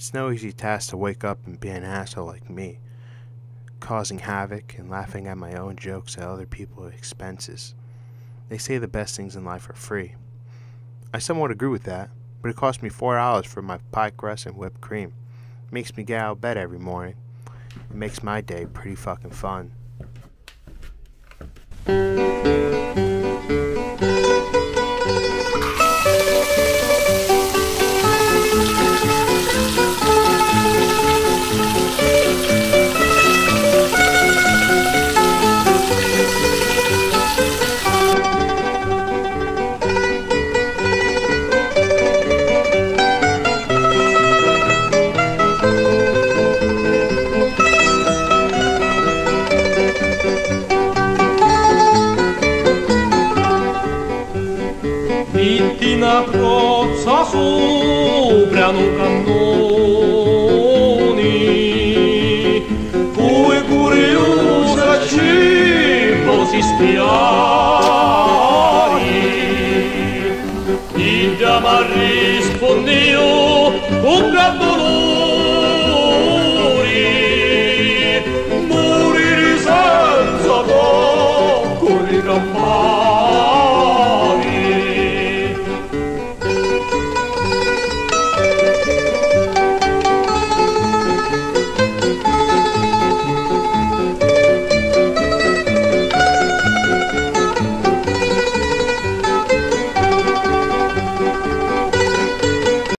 It's no easy task to wake up and be an asshole like me, causing havoc and laughing at my own jokes at other people's expenses. They say the best things in life are free. I somewhat agree with that, but it cost me four dollars for my pie crust and whipped cream. It makes me get out of bed every morning. It makes my day pretty fucking fun. spinti una prozza sopra un cannone. Fui curiosa cibo si spiari, Ida ma rispondeo un gran